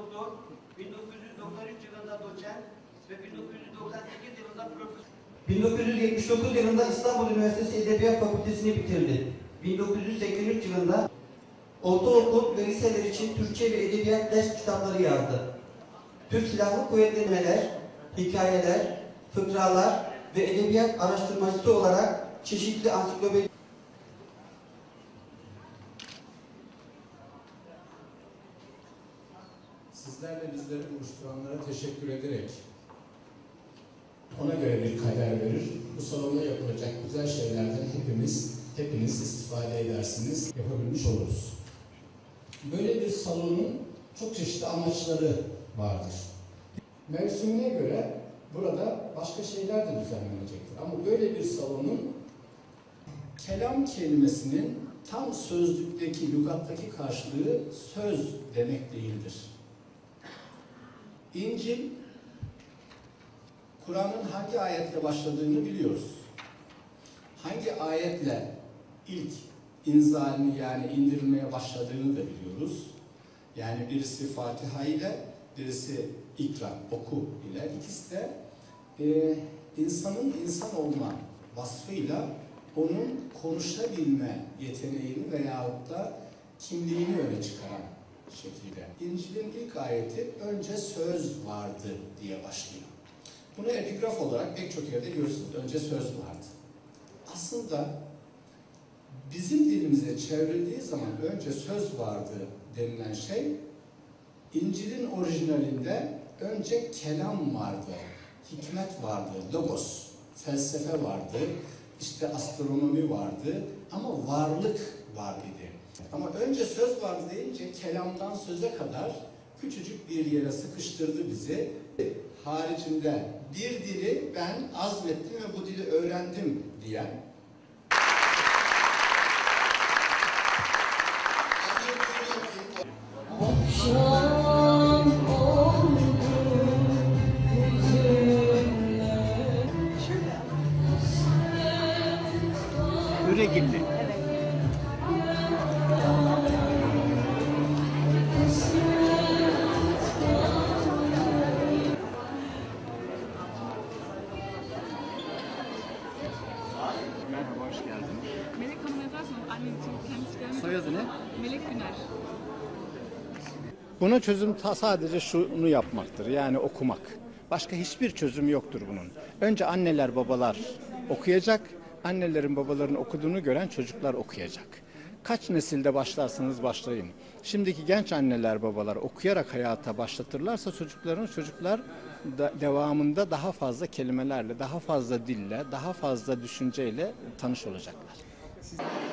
doktor, 1993 yılında doçent ve 1998 yılında profesör. 1979 yılında İstanbul Üniversitesi Edebiyat Fakültesini bitirdi. 1983 yılında ortaokul ve liseler için Türkçe ve Edebiyat ders kitapları yazdı. Türk Silahlı Kuvvetleri'neler, hikayeler, fıkralar ve edebiyat araştırmacısı olarak çeşitli ansiklopedi Bizleri buluşturanlara teşekkür ederek ona göre bir kader verir. Bu salonda yapılacak güzel şeylerden hepimiz, hepiniz istifade edersiniz, yapabilmiş oluruz. Böyle bir salonun çok çeşitli amaçları vardır. Mevsimine göre burada başka şeyler de düzenlenecektir. Ama böyle bir salonun kelam kelimesinin tam sözlükteki, lügattaki karşılığı söz demek değildir. İncil, Kur'an'ın hangi ayetle başladığını biliyoruz. Hangi ayetle ilk inzalini yani indirilmeye başladığını da biliyoruz. Yani birisi Fatiha ile, birisi ikra, oku ile. İkisi de e, insanın insan olma vasfıyla onun konuşabilme yeteneğini veyahut da kimliğini öne çıkaran şekilde. İncil'in ilk ayeti önce söz vardı diye başlıyor. Bunu epigraf olarak pek çok yerde görürsünüz. Önce söz vardı. Aslında bizim dilimize çevrildiği zaman önce söz vardı denilen şey İncil'in orijinalinde önce kelam vardı, hikmet vardı, logos, felsefe vardı, işte astronomi vardı ama varlık var idi. Ama önce söz vardı deyince kelamdan söze kadar küçücük bir yere sıkıştırdı bizi. Haricinde bir dili ben azmettim ve bu dili öğrendim diyen Soyadı ne? Melek Güner. Buna çözüm sadece şunu yapmaktır. Yani okumak. Başka hiçbir çözüm yoktur bunun. Önce anneler babalar okuyacak. Annelerin babaların okuduğunu gören çocuklar okuyacak. Kaç nesilde başlarsanız başlayın. Şimdiki genç anneler babalar okuyarak hayata başlatırlarsa çocukların çocuklar da devamında daha fazla kelimelerle, daha fazla dille, daha fazla düşünceyle tanış olacaklar. Çok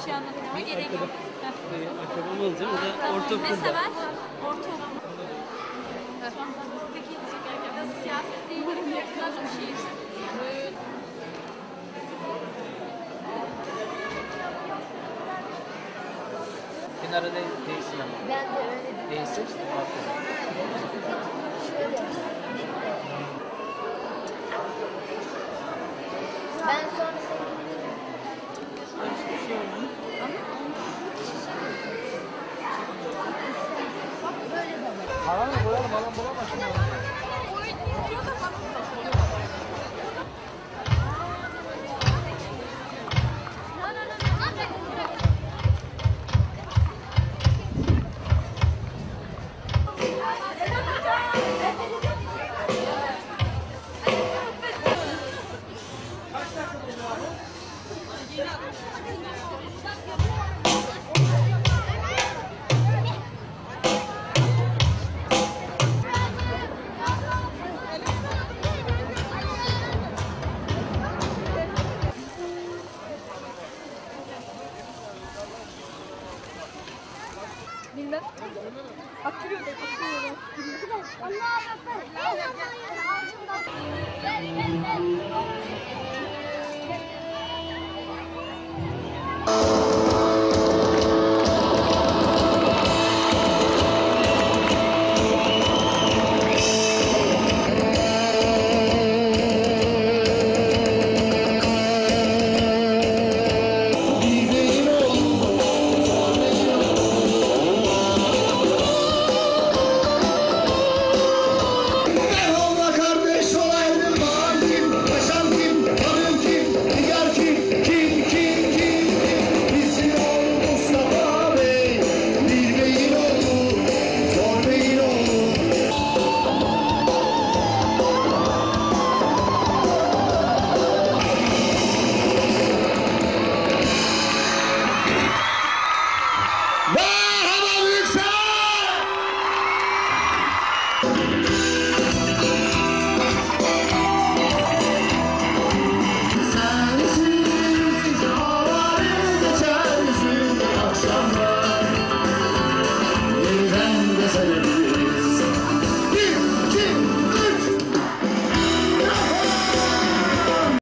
bir şey anlatmama gerek yok. Akrabam olacağım. O da Ne ortaokulda. sever? Ortaokul. Peki siyasetle ilgili biraz bir şey. Kenara de değilsin ama. Ben de öyle Değilsin. Aferin. Ben Bilmem. Attırıyor da. Allah. Allah.